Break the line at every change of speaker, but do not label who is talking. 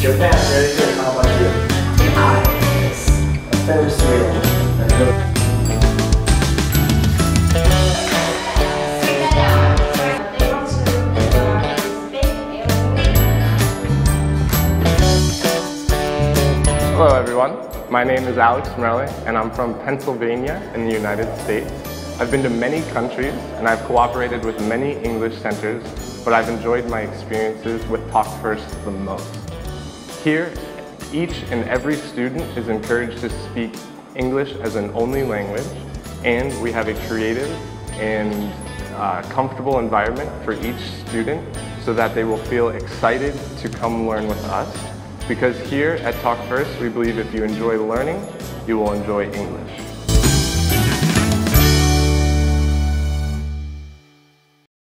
Japan very good. How about you?
Nice. A
Ferris
Hello everyone, my name is Alex Merlin and I'm from Pennsylvania in the United States. I've been to many countries and I've cooperated with many English centers, but I've enjoyed my experiences with Talk First the most. Here, each and every student is encouraged to speak English as an only language and we have a creative and uh, comfortable environment for each student so that they will feel excited to come learn with us. Because here at Talk First, we believe if you enjoy learning, you will enjoy English.